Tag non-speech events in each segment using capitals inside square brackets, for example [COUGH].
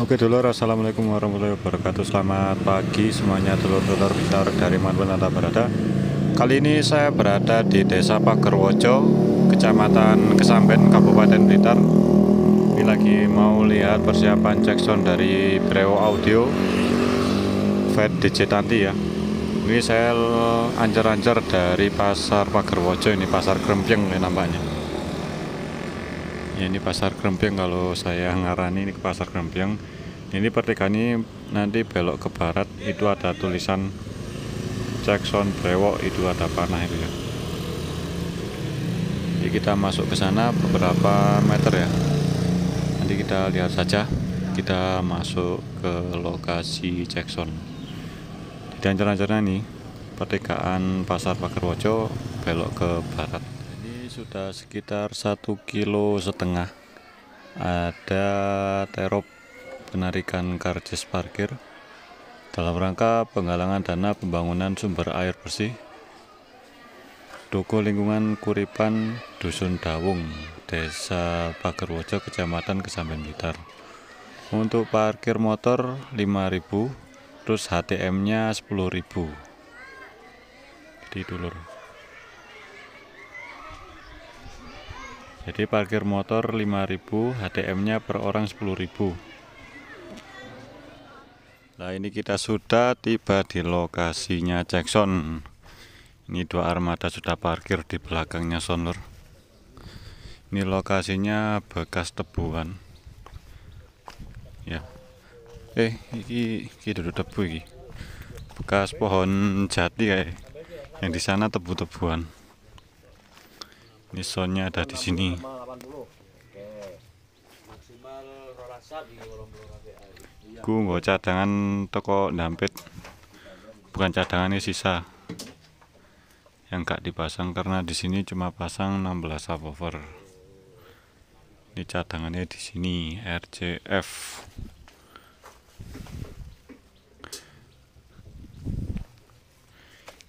Oke dulur, Assalamualaikum warahmatullahi wabarakatuh. Selamat pagi semuanya dulur-dulur besar dari mana pun anda berada Kali ini saya berada di desa Pagerwojo Kecamatan Kesamben, Kabupaten Blitar. Ini lagi mau lihat persiapan jackson dari Brewo Audio Fed DJ Tanti ya. Ini saya ancar-ancar dari pasar Pagerwojo Ini pasar Kremping ini nampaknya ya ini pasar Kremping kalau saya ngarani ini ke pasar Kremping ini pertigaan ini nanti belok ke barat itu ada tulisan Jackson Brewok itu ada panah itu ya. Jadi kita masuk ke sana beberapa meter ya. Nanti kita lihat saja kita masuk ke lokasi Jackson. Di ancar-ancarnya nih pertigaan pasar Pagerwojo belok ke barat sudah sekitar satu kilo setengah. Ada terop penarikan karcis parkir. Dalam rangka penggalangan dana pembangunan sumber air bersih Doko lingkungan Kuripan Dusun Dawung Desa Pagerwojo Kecamatan Kesamben Blitar. Untuk parkir motor 5000 terus HTM nya 10000 jadi dulur jadi parkir motor 5000 HTM nya per orang 10000 nah ini kita sudah tiba di lokasinya Jackson. Ini dua armada sudah parkir di belakangnya Sonlur ini lokasinya bekas tebuan. Ya. Eh ini, ini duduk tebu ini bekas pohon jati kayak yang di sana tebu-tebuan soundnya ada di sini. Ku nggak cadangan toko dampit bukan cadangan ini sisa. Yang gak dipasang karena di sini cuma pasang 16 subwoofer. Ini cadangannya di sini RCF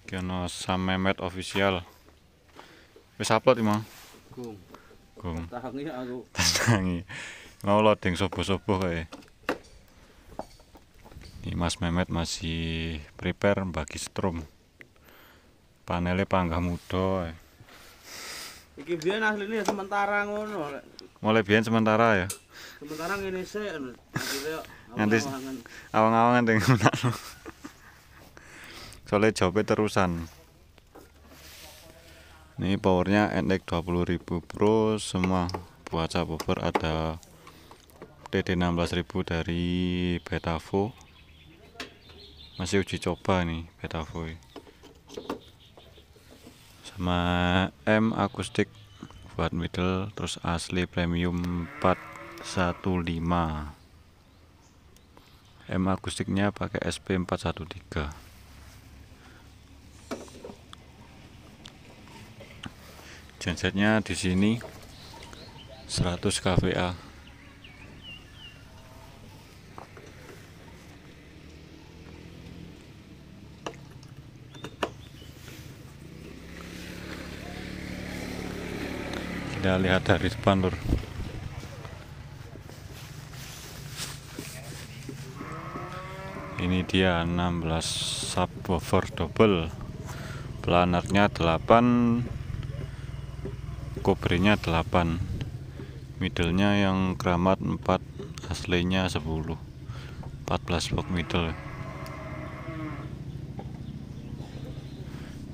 Kena Samemet official Wis upload iki, Mang. Gung. Gung. Tangi aku. [LAUGHS] Tangi. Mau loading sobo-sobo kae. Ini Mas Mehmet masih prepare bagi strom. Panelnya panggah muda. Iki biyen asline sementara ngono. Mulai biyen sementara ya. Sementara ngene sik Nanti awang-awangan. ting menakno. Soalnya jawabnya terusan ini powernya NX 20000 Pro semua buat subwoofer ada DD16.000 dari Betavo. Masih uji coba nih Betavo sama M akustik buat middle terus asli premium 415 M akustiknya pakai SP413 gensetnya di sini 100 kVA kita lihat dari depan lur. Ini dia 16 subwoofer double. Planernya 8 kobrenya 8 middlenya yang keramat 4 aslinya 10 14 box middle.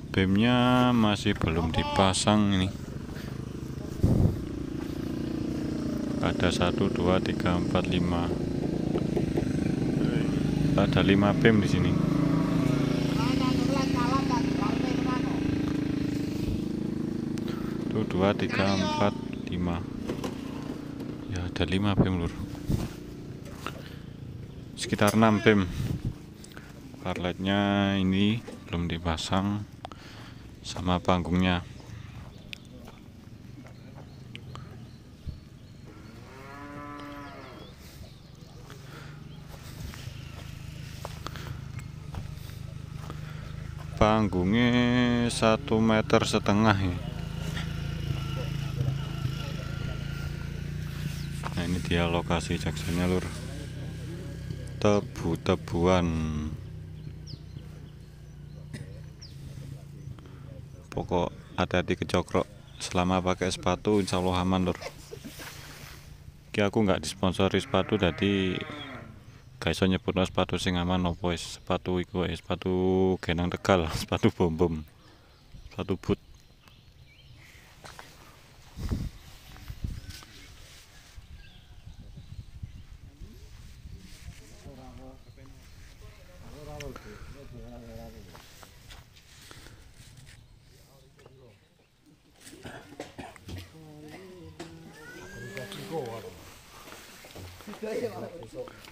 Beamnya masih belum dipasang ini. Ada 1 2 3 4 5 ada 5 beam di sini dua tiga empat lima. Ya ada lima bem lur. Sekitar 6 bem parletnya ini belum dipasang sama panggungnya. Panggungnya satu meter setengah ya Nah ini dia lokasi jaksanya lur. Tebu-tebuan. Pokok hati-hati kecokrok selama pakai sepatu insya Allah aman lur. Ki aku nggak disponsori sepatu jadi gak iso nyebutno sepatu sing aman wis. Sepatu iku wae sepatu genang tegal [LAUGHS] sepatu bom bom sepatu boot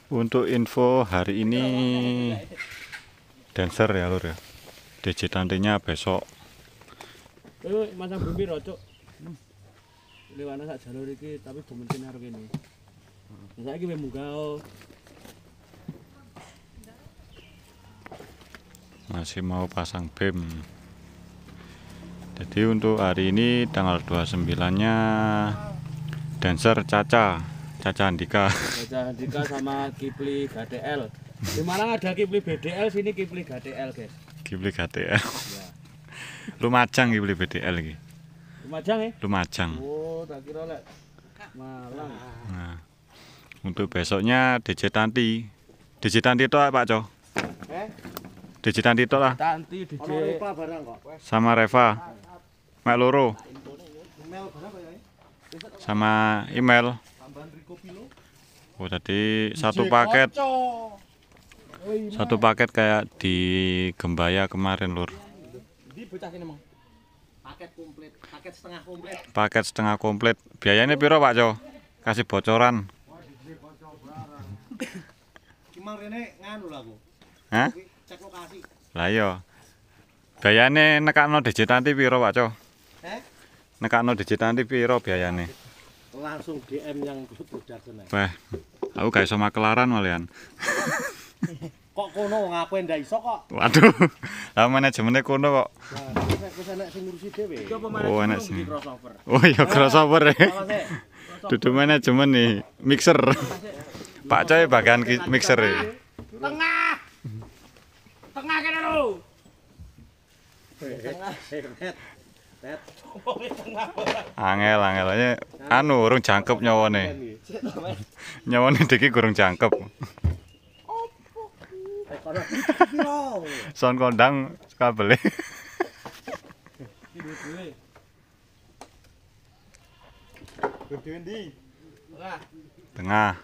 Untuk info hari ini dancer ya lur ya. DJ tantinya besok. Ayo masang bumbi rocok. Lewana sak jalur iki tapi dementin karo kene. Saiki wis munggah. Masih mau pasang BEM. Jadi untuk hari ini tanggal 29-nya dancer Caca, Caca Andika. Baca Andika sama Kipli GDL. Di Malang ada Kipli BDL, sini Kipli GDL, guys. Kibli GTL. Ya. Lumajang Kibli BTL iki. Lumajang ya? Lumajang. Oh, tak kira lek Malang. Nah. Untuk besoknya DJ Tanti. DJ Tanti itu Pak Co? Eh, DJ Tanti itu lah Tanti DJ. sama Reva. Mek loro Mel barang kok ya. Sama email. Oh, tadi satu paket satu paket kayak di Gembaya kemarin lur. Paket komplit, paket setengah komplit. Paket setengah komplit. Biayanya piro Pak Co? Kasih bocoran. Rene nganu lah. Hah? Cek lokasi. Lah iya. Biayane nekakno DJ Tanti piro Pak Co? Eh? Nekakno DJ Tanti piro biayane? Langsung DM yang production ae. Wah, aku gak iso makelaran malian. Kok kono wong aku ndak iso kok. Waduh. Lah manajemennya kono kok. Wis enek sing ngurusi dhewe. Oh, enak sih. crossover? Oh iya crossover ya. Awas e. Dudu manajemen nih, mixer. Pak Coy bagian mixer ya. Tengah. Tengah kene lho. Tengah. Angel angel aja. Anu urung jangkep nyawane. Nyawane diki kurang jangkep. Sound kondang kabel Iki duwe. Gede ndi? Tengah.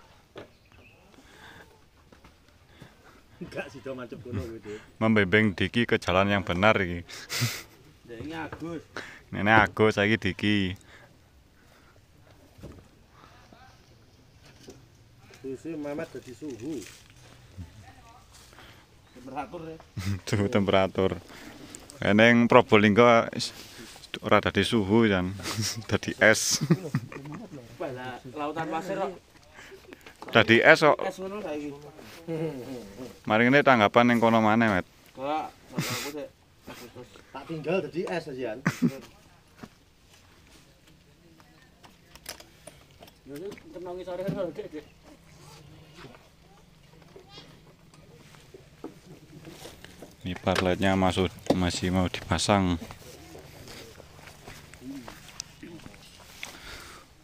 Enggak mancep kono Dik. Membimbing Diki ke jalan yang benar iki. [LAUGHS] Ini Agus. Nenek Agus saiki Diki. Susu Mamat dadi suhu. Temperatur ya. [LAUGHS] Suhu temperatur. Eneng Probolinggo is- ora dadi suhu kan. [LAUGHS] Dadi es. Lah, lautan pasir kok. Dadi es kok. Es ngono saiki. Mari ini tanggapan yang kono mana, Met? Kak, sama aku. Tak tinggal dadi es aja. Ini sore kan parletnya masuk masih mau dipasang.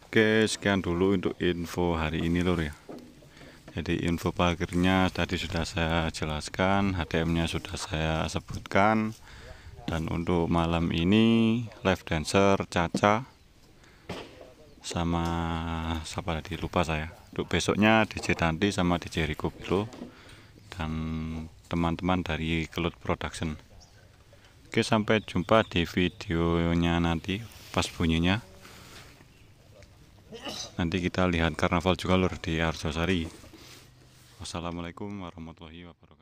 Oke, sekian dulu untuk info hari ini lor ya. Jadi info parkirnya tadi sudah saya jelaskan, HTM-nya sudah saya sebutkan. Dan untuk malam ini live dancer Caca sama siapa tadi lupa saya. Untuk besoknya DJ Tanti sama DJ Rico Pilo dan teman-teman dari Kelut Production. Oke, sampai jumpa di videonya nanti pas bunyinya. Nanti kita lihat karnaval juga lur di Arjosari. Wassalamualaikum warahmatullahi wabarakatuh.